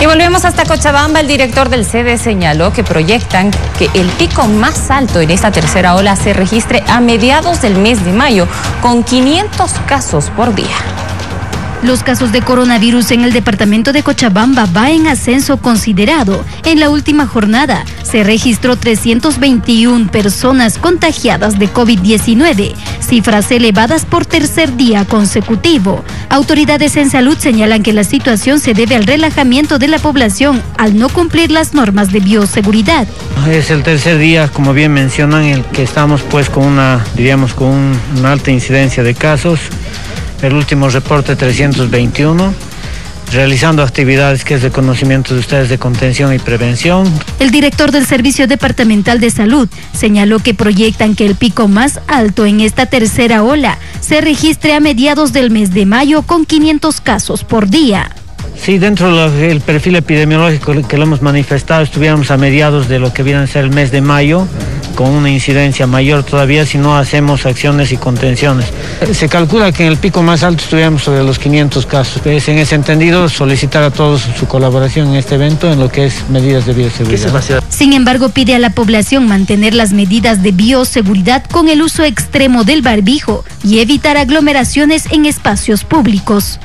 Y volvemos hasta Cochabamba. El director del CD señaló que proyectan que el pico más alto en esta tercera ola se registre a mediados del mes de mayo, con 500 casos por día. Los casos de coronavirus en el departamento de Cochabamba va en ascenso considerado. En la última jornada se registró 321 personas contagiadas de COVID-19, cifras elevadas por tercer día consecutivo. Autoridades en salud señalan que la situación se debe al relajamiento de la población al no cumplir las normas de bioseguridad. Es el tercer día, como bien mencionan, el que estamos pues con una, diríamos, con una alta incidencia de casos el último reporte 321 realizando actividades que es de conocimiento de ustedes de contención y prevención. El director del Servicio Departamental de Salud señaló que proyectan que el pico más alto en esta tercera ola se registre a mediados del mes de mayo con 500 casos por día. Sí, dentro del perfil epidemiológico que lo hemos manifestado, estuviéramos a mediados de lo que viene a ser el mes de mayo, con una incidencia mayor todavía si no hacemos acciones y contenciones. Se calcula que en el pico más alto estuviéramos sobre los 500 casos. Es en ese entendido solicitar a todos su colaboración en este evento en lo que es medidas de bioseguridad. Sin embargo, pide a la población mantener las medidas de bioseguridad con el uso extremo del barbijo y evitar aglomeraciones en espacios públicos.